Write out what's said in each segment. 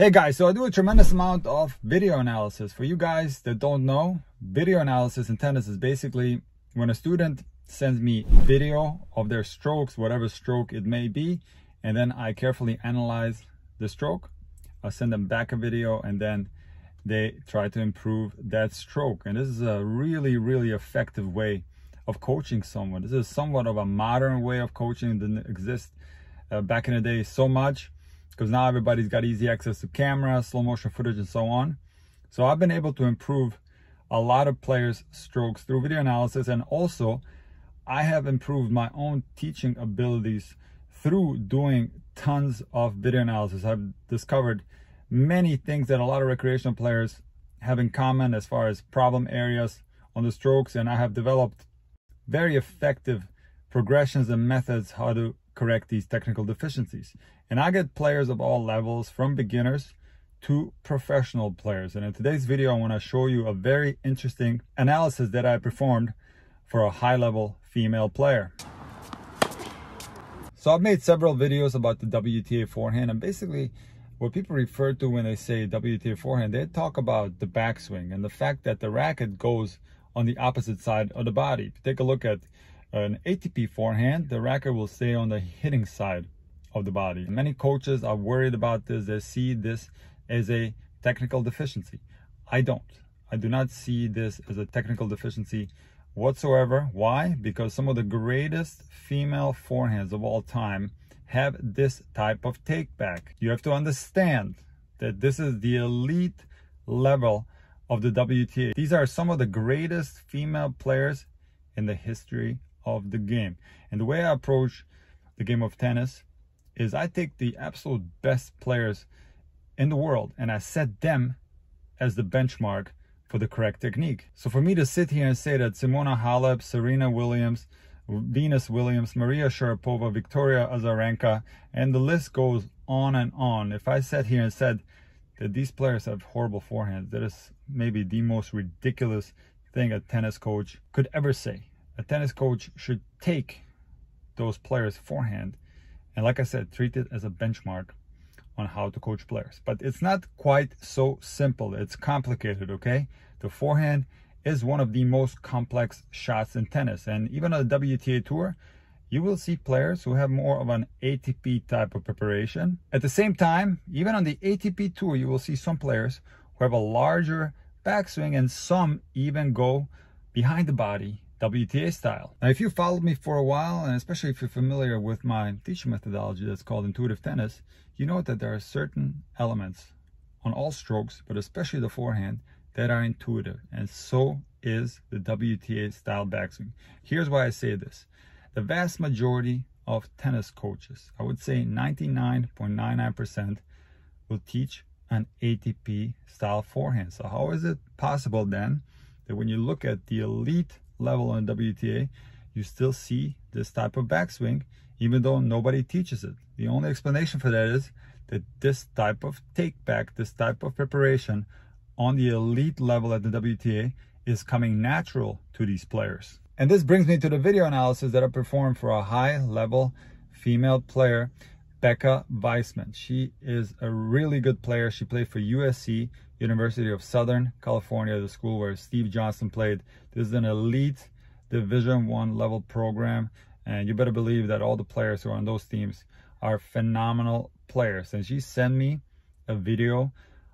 Hey guys, so I do a tremendous amount of video analysis. For you guys that don't know, video analysis in tennis is basically when a student sends me video of their strokes, whatever stroke it may be, and then I carefully analyze the stroke. I send them back a video and then they try to improve that stroke. And this is a really, really effective way of coaching someone. This is somewhat of a modern way of coaching that didn't exist uh, back in the day so much because now everybody's got easy access to camera, slow motion footage, and so on. So I've been able to improve a lot of players' strokes through video analysis, and also I have improved my own teaching abilities through doing tons of video analysis. I've discovered many things that a lot of recreational players have in common as far as problem areas on the strokes, and I have developed very effective progressions and methods how to correct these technical deficiencies. And I get players of all levels from beginners to professional players. And in today's video, I want to show you a very interesting analysis that I performed for a high level female player. So I've made several videos about the WTA forehand and basically what people refer to when they say WTA forehand, they talk about the backswing and the fact that the racket goes on the opposite side of the body. Take a look at an ATP forehand, the racket will stay on the hitting side of the body. Many coaches are worried about this. They see this as a technical deficiency. I don't. I do not see this as a technical deficiency whatsoever. Why? Because some of the greatest female forehands of all time have this type of take back. You have to understand that this is the elite level of the WTA. These are some of the greatest female players in the history of the game. And the way I approach the game of tennis is I take the absolute best players in the world and I set them as the benchmark for the correct technique. So for me to sit here and say that Simona Halep, Serena Williams, Venus Williams, Maria Sharapova, Victoria Azarenka, and the list goes on and on. If I sat here and said that these players have horrible forehands, that is maybe the most ridiculous thing a tennis coach could ever say a tennis coach should take those players forehand and like I said, treat it as a benchmark on how to coach players. But it's not quite so simple. It's complicated, okay? The forehand is one of the most complex shots in tennis. And even on the WTA Tour, you will see players who have more of an ATP type of preparation. At the same time, even on the ATP Tour, you will see some players who have a larger backswing and some even go behind the body WTA style. Now, if you followed me for a while, and especially if you're familiar with my teaching methodology that's called intuitive tennis, you know that there are certain elements on all strokes, but especially the forehand, that are intuitive. And so is the WTA style backswing. Here's why I say this. The vast majority of tennis coaches, I would say 99.99%, will teach an ATP style forehand. So how is it possible then that when you look at the elite level on WTA, you still see this type of backswing, even though nobody teaches it. The only explanation for that is that this type of take back, this type of preparation on the elite level at the WTA is coming natural to these players. And this brings me to the video analysis that I performed for a high level female player, Becca Weissman. She is a really good player. She played for USC, University of Southern California, the school where Steve Johnson played. This is an elite Division One level program, and you better believe that all the players who are on those teams are phenomenal players. And she sent me a video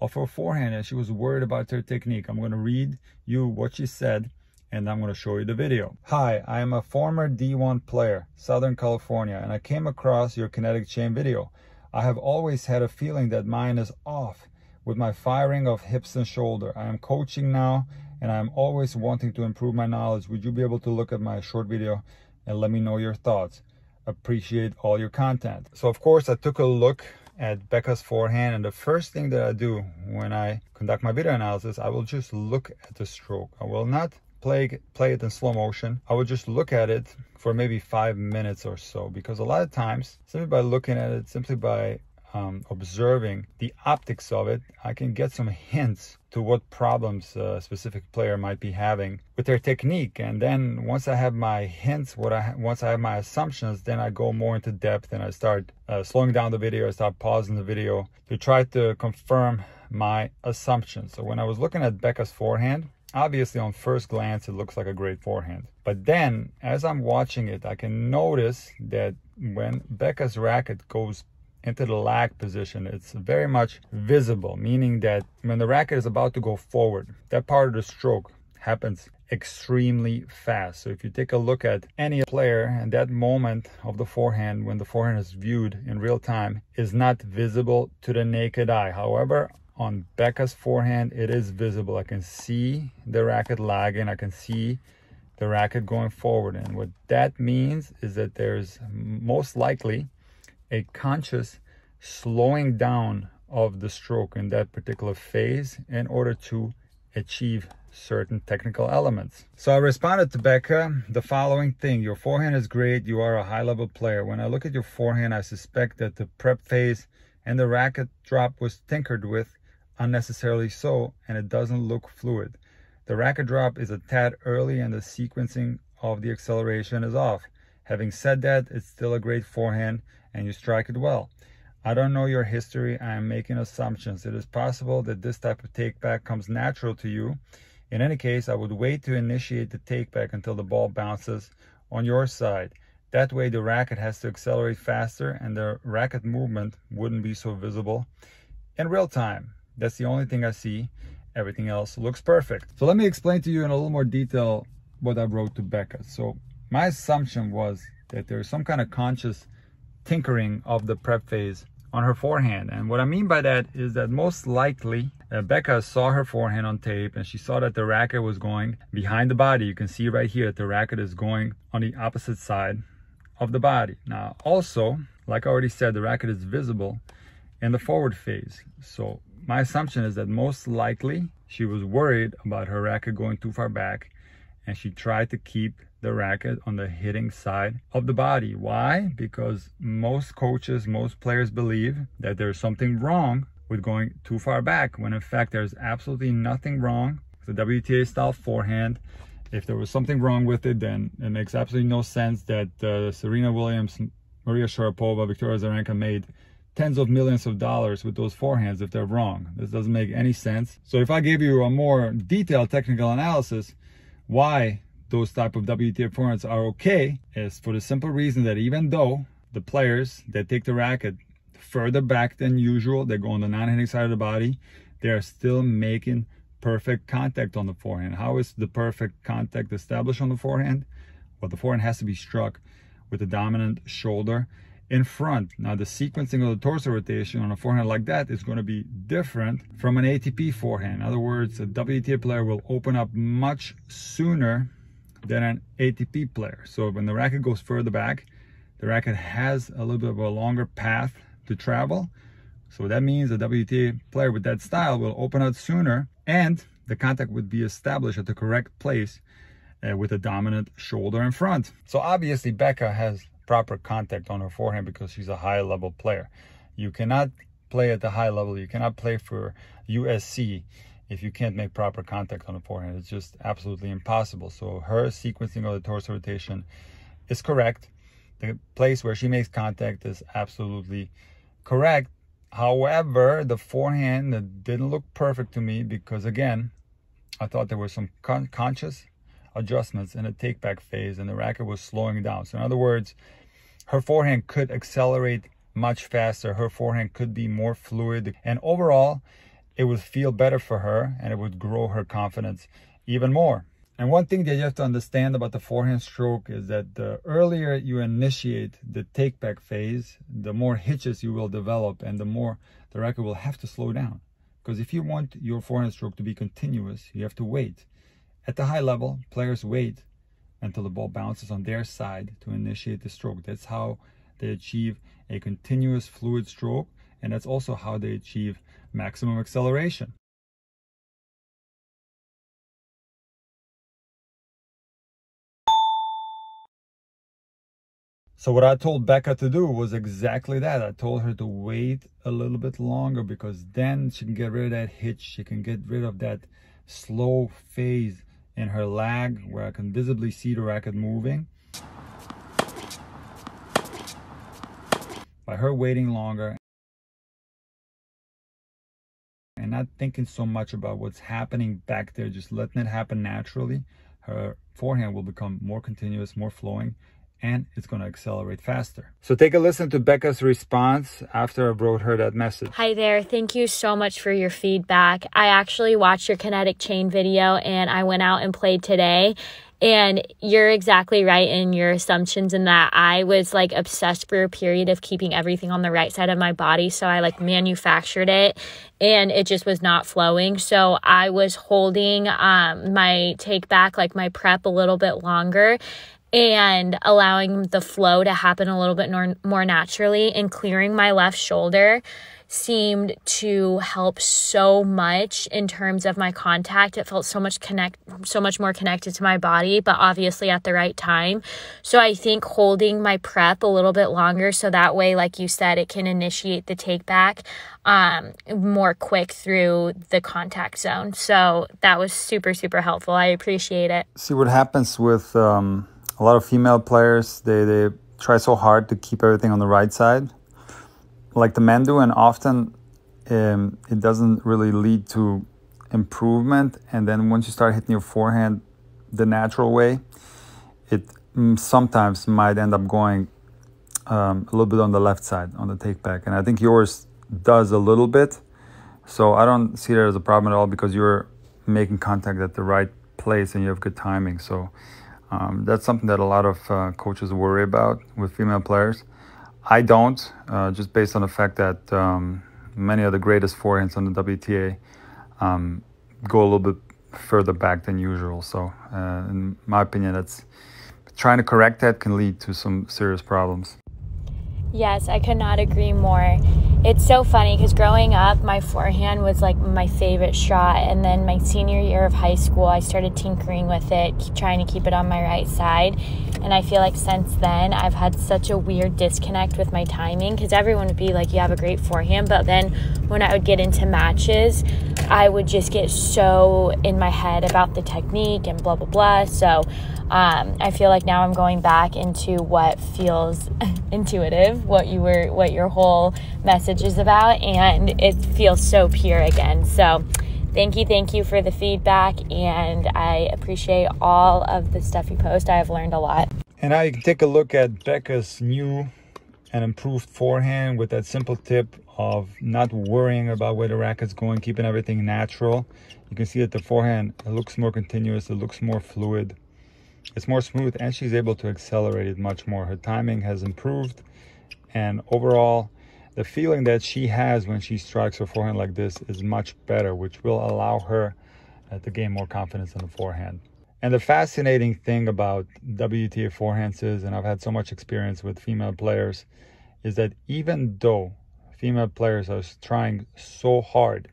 of her forehand, and she was worried about her technique. I'm going to read you what she said, and I'm going to show you the video. Hi, I am a former D1 player, Southern California, and I came across your kinetic chain video. I have always had a feeling that mine is off with my firing of hips and shoulder. I am coaching now and I'm always wanting to improve my knowledge. Would you be able to look at my short video and let me know your thoughts? Appreciate all your content. So of course I took a look at Becca's forehand and the first thing that I do when I conduct my video analysis, I will just look at the stroke. I will not play, play it in slow motion. I will just look at it for maybe five minutes or so because a lot of times, simply by looking at it, simply by um, observing the optics of it, I can get some hints to what problems a specific player might be having with their technique. And then once I have my hints, what I once I have my assumptions, then I go more into depth and I start uh, slowing down the video, I start pausing the video to try to confirm my assumptions. So when I was looking at Becca's forehand, obviously on first glance it looks like a great forehand but then as i'm watching it i can notice that when becca's racket goes into the lag position it's very much visible meaning that when the racket is about to go forward that part of the stroke happens extremely fast so if you take a look at any player and that moment of the forehand when the forehand is viewed in real time is not visible to the naked eye however on Becca's forehand, it is visible. I can see the racket lagging. I can see the racket going forward. And what that means is that there's most likely a conscious slowing down of the stroke in that particular phase in order to achieve certain technical elements. So I responded to Becca the following thing. Your forehand is great. You are a high level player. When I look at your forehand, I suspect that the prep phase and the racket drop was tinkered with unnecessarily so, and it doesn't look fluid. The racket drop is a tad early and the sequencing of the acceleration is off. Having said that, it's still a great forehand and you strike it well. I don't know your history. I am making assumptions. It is possible that this type of takeback comes natural to you. In any case, I would wait to initiate the takeback until the ball bounces on your side. That way the racket has to accelerate faster and the racket movement wouldn't be so visible in real time. That's the only thing I see. Everything else looks perfect. So let me explain to you in a little more detail what I wrote to Becca. So my assumption was that there's some kind of conscious tinkering of the prep phase on her forehand. And what I mean by that is that most likely uh, Becca saw her forehand on tape and she saw that the racket was going behind the body. You can see right here that the racket is going on the opposite side of the body. Now also, like I already said, the racket is visible in the forward phase. So my assumption is that most likely she was worried about her racket going too far back and she tried to keep the racket on the hitting side of the body. Why? Because most coaches, most players believe that there's something wrong with going too far back when in fact there's absolutely nothing wrong with the WTA style forehand. If there was something wrong with it, then it makes absolutely no sense that uh, Serena Williams, Maria Sharapova, Victoria Azarenka made tens of millions of dollars with those forehands if they're wrong. This doesn't make any sense. So if I gave you a more detailed technical analysis, why those type of WTA forehands are okay is for the simple reason that even though the players that take the racket further back than usual, they go on the non-hitting side of the body, they're still making perfect contact on the forehand. How is the perfect contact established on the forehand? Well, the forehand has to be struck with the dominant shoulder in front. Now the sequencing of the torso rotation on a forehand like that is going to be different from an ATP forehand. In other words, a WTA player will open up much sooner than an ATP player. So when the racket goes further back, the racket has a little bit of a longer path to travel. So that means a WTA player with that style will open up sooner and the contact would be established at the correct place uh, with a dominant shoulder in front. So obviously Becca has proper contact on her forehand because she's a high level player. You cannot play at the high level. You cannot play for USC if you can't make proper contact on the forehand. It's just absolutely impossible. So her sequencing of the torso rotation is correct. The place where she makes contact is absolutely correct. However, the forehand didn't look perfect to me because again, I thought there was some con conscious adjustments in the take back phase and the racket was slowing down. So in other words, her forehand could accelerate much faster. Her forehand could be more fluid. And overall, it would feel better for her and it would grow her confidence even more. And one thing that you have to understand about the forehand stroke is that the earlier you initiate the take back phase, the more hitches you will develop and the more the racket will have to slow down. Because if you want your forehand stroke to be continuous, you have to wait. At the high level, players wait until the ball bounces on their side to initiate the stroke. That's how they achieve a continuous fluid stroke, and that's also how they achieve maximum acceleration. So what I told Becca to do was exactly that. I told her to wait a little bit longer because then she can get rid of that hitch. She can get rid of that slow phase in her lag where I can visibly see the racket moving. By her waiting longer. And not thinking so much about what's happening back there, just letting it happen naturally, her forehand will become more continuous, more flowing, and it's going to accelerate faster. So take a listen to Becca's response after I wrote her that message. Hi there. Thank you so much for your feedback. I actually watched your kinetic chain video and I went out and played today. And you're exactly right in your assumptions in that I was like obsessed for a period of keeping everything on the right side of my body. So I like manufactured it and it just was not flowing. So I was holding um, my take back, like my prep, a little bit longer and allowing the flow to happen a little bit more, more naturally and clearing my left shoulder seemed to help so much in terms of my contact. It felt so much connect so much more connected to my body, but obviously at the right time. So I think holding my prep a little bit longer so that way like you said it can initiate the take back um more quick through the contact zone. So that was super super helpful. I appreciate it. See what happens with um a lot of female players they they try so hard to keep everything on the right side. Like the men do and often um, it doesn't really lead to improvement and then once you start hitting your forehand the natural way it mm, sometimes might end up going um, a little bit on the left side on the take back. And i think yours does a little bit. So i don't see that as a problem at all because you're making contact at the right place and you have good timing. So um, that's something that a lot of uh, coaches worry about with female players. I don't, uh, just based on the fact that um, many of the greatest forehands on the WTA um, go a little bit further back than usual. So, uh, in my opinion, that's trying to correct that can lead to some serious problems. Yes, I could not agree more. It's so funny because growing up, my forehand was like my favorite shot. And then my senior year of high school, I started tinkering with it, trying to keep it on my right side. And I feel like since then, I've had such a weird disconnect with my timing because everyone would be like, You have a great forehand. But then when I would get into matches, I would just get so in my head about the technique and blah, blah, blah. So um, I feel like now I'm going back into what feels intuitive, what you were, what your whole message is about, and it feels so pure again. So, thank you, thank you for the feedback, and I appreciate all of the stuff you post. I have learned a lot. And can take a look at Becca's new and improved forehand with that simple tip of not worrying about where the racket's going, keeping everything natural. You can see that the forehand it looks more continuous, it looks more fluid it's more smooth and she's able to accelerate it much more. Her timing has improved and overall the feeling that she has when she strikes her forehand like this is much better, which will allow her uh, to gain more confidence in the forehand. And the fascinating thing about WTA forehands is, and I've had so much experience with female players, is that even though female players are trying so hard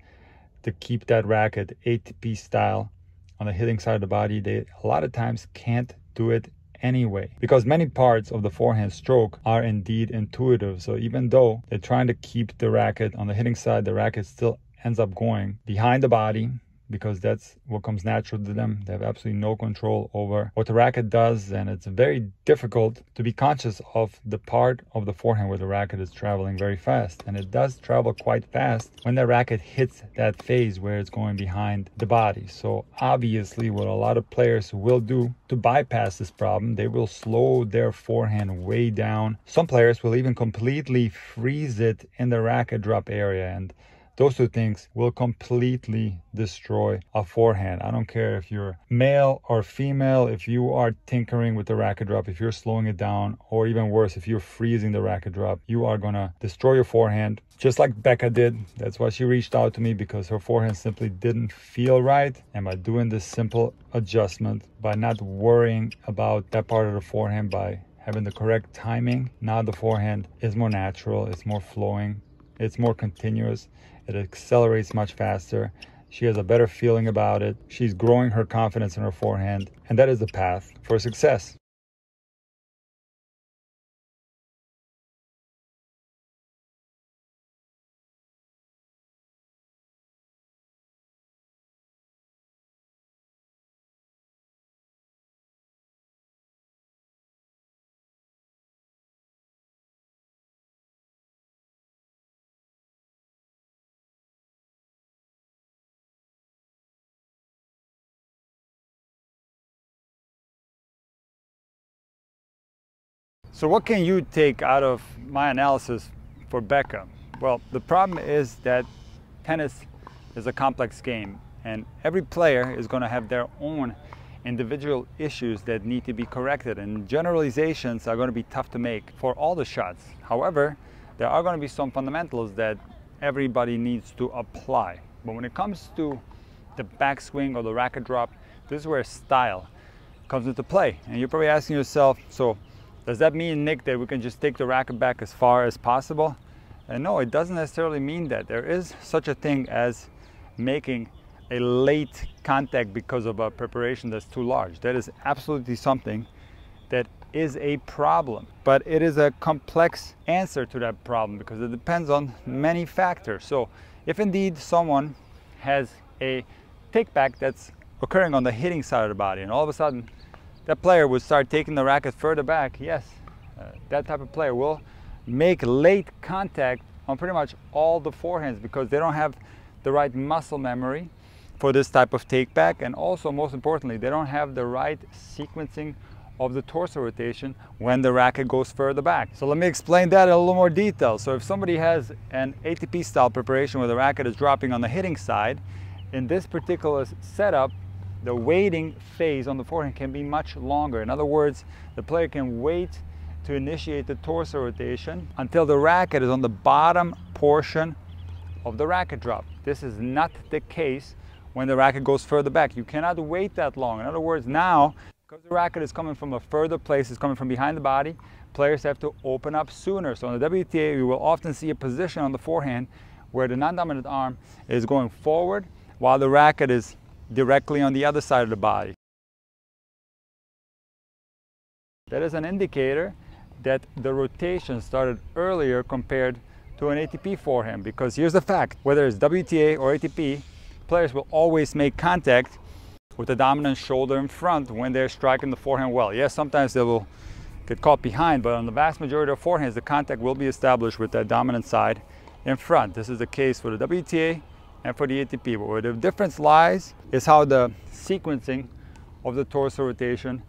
to keep that racket ATP style on the hitting side of the body, they a lot of times can't do it anyway. Because many parts of the forehand stroke are indeed intuitive. So even though they're trying to keep the racket on the hitting side the racket still ends up going behind the body because that's what comes natural to them. They have absolutely no control over what the racket does, and it's very difficult to be conscious of the part of the forehand where the racket is traveling very fast. And it does travel quite fast when the racket hits that phase where it's going behind the body. So, obviously, what a lot of players will do to bypass this problem, they will slow their forehand way down. Some players will even completely freeze it in the racket drop area. And those two things will completely destroy a forehand. I don't care if you're male or female, if you are tinkering with the racket drop, if you're slowing it down, or even worse, if you're freezing the racket drop, you are gonna destroy your forehand just like Becca did. That's why she reached out to me because her forehand simply didn't feel right. And by doing this simple adjustment, by not worrying about that part of the forehand, by having the correct timing, now the forehand is more natural, it's more flowing, it's more continuous it accelerates much faster. She has a better feeling about it. She's growing her confidence in her forehand, and that is the path for success. So what can you take out of my analysis for Becca? Well, the problem is that tennis is a complex game and every player is going to have their own individual issues that need to be corrected and generalizations are going to be tough to make for all the shots. However, there are going to be some fundamentals that everybody needs to apply. But when it comes to the backswing or the racket drop, this is where style comes into play. And you're probably asking yourself, so does that mean, Nick, that we can just take the racket back as far as possible? And no, it doesn't necessarily mean that. There is such a thing as making a late contact because of a preparation that's too large. That is absolutely something that is a problem. But it is a complex answer to that problem because it depends on many factors. So if indeed someone has a take back that's occurring on the hitting side of the body and all of a sudden that player would start taking the racket further back, yes, uh, that type of player will make late contact on pretty much all the forehands because they don't have the right muscle memory for this type of take back and also most importantly they don't have the right sequencing of the torso rotation when the racket goes further back. So let me explain that in a little more detail. So if somebody has an ATP style preparation where the racket is dropping on the hitting side, in this particular setup the waiting phase on the forehand can be much longer. In other words, the player can wait to initiate the torso rotation until the racket is on the bottom portion of the racket drop. This is not the case when the racket goes further back. You cannot wait that long. In other words, now, because the racket is coming from a further place, it's coming from behind the body, players have to open up sooner. So in the WTA, you will often see a position on the forehand where the non-dominant arm is going forward while the racket is directly on the other side of the body. That is an indicator that the rotation started earlier compared to an ATP forehand because here's the fact, whether it's WTA or ATP, players will always make contact with the dominant shoulder in front when they're striking the forehand well. Yes, sometimes they will get caught behind, but on the vast majority of forehands, the contact will be established with that dominant side in front. This is the case for the WTA and for the ATP. Where the difference lies is how the sequencing of the torso rotation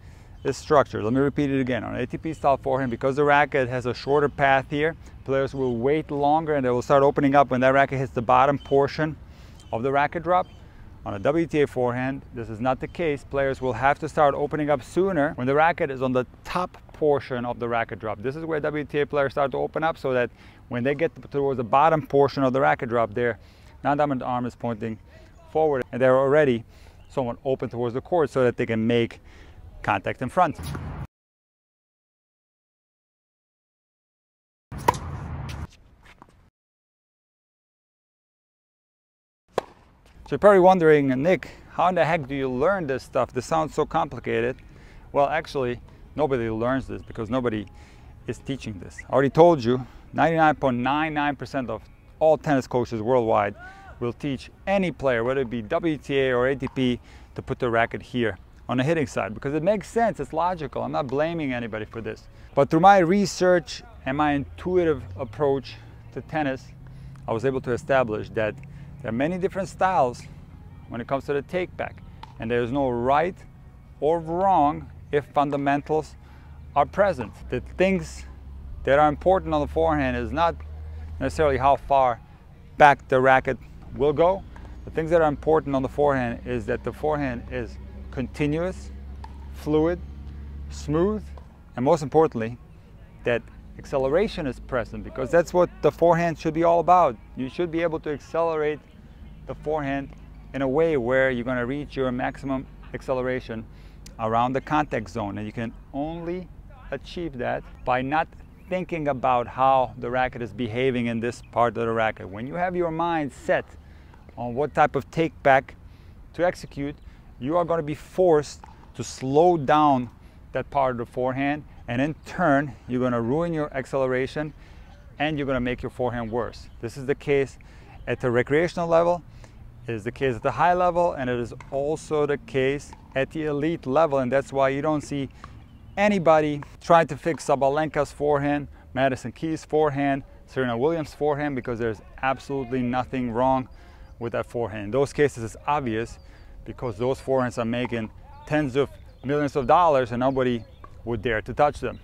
is structured. Let me repeat it again. On ATP style forehand, because the racket has a shorter path here, players will wait longer and they will start opening up when that racket hits the bottom portion of the racket drop. On a WTA forehand, this is not the case. Players will have to start opening up sooner when the racket is on the top portion of the racket drop. This is where WTA players start to open up so that when they get towards the bottom portion of the racket drop, they're non-dominant arm is pointing forward and they're already somewhat open towards the court so that they can make contact in front. So you're probably wondering, Nick, how in the heck do you learn this stuff? This sounds so complicated. Well, actually, nobody learns this because nobody is teaching this. I already told you, 99.99% of all tennis coaches worldwide will teach any player, whether it be WTA or ATP, to put the racket here on the hitting side because it makes sense, it's logical. I'm not blaming anybody for this. But through my research and my intuitive approach to tennis, I was able to establish that there are many different styles when it comes to the take back. And there's no right or wrong if fundamentals are present. The things that are important on the forehand is not necessarily how far back the racket will go. The things that are important on the forehand is that the forehand is continuous, fluid, smooth, and most importantly, that acceleration is present because that's what the forehand should be all about. You should be able to accelerate the forehand in a way where you're going to reach your maximum acceleration around the contact zone and you can only achieve that by not thinking about how the racket is behaving in this part of the racket. When you have your mind set on what type of take back to execute, you are going to be forced to slow down that part of the forehand and in turn you're going to ruin your acceleration and you're going to make your forehand worse. This is the case at the recreational level, it is the case at the high level and it is also the case at the elite level and that's why you don't see anybody trying to fix Sabalenka's forehand, Madison Keys forehand, Serena Williams forehand because there's absolutely nothing wrong with that forehand. In those cases it's obvious because those forehands are making tens of millions of dollars and nobody would dare to touch them.